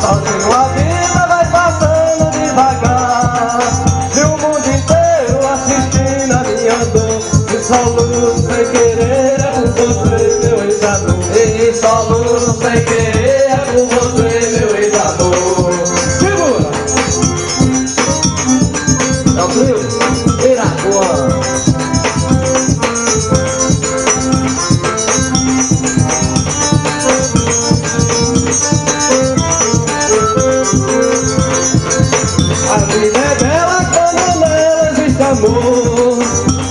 Sozinho a vida vai passando devagar. E o mundo inteiro assistindo a minha dor. E soluço sem querer é com você, meu ex-ador E luz sem querer é com você. amor.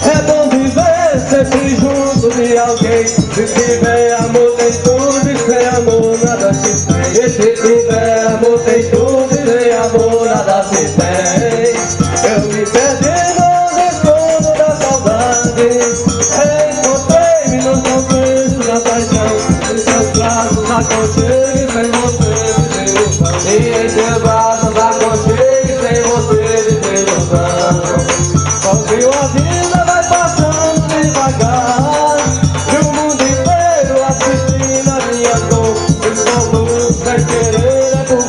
É bom viver sempre junto de alguém. Se tiver amor tem tudo e sem amor nada se tem. E se tiver amor tem tudo e sem amor nada se tem. Eu me perdi no retorno da saudade. Reencontrei-me nos meus da paixão. Nos seus braços aconchego querer é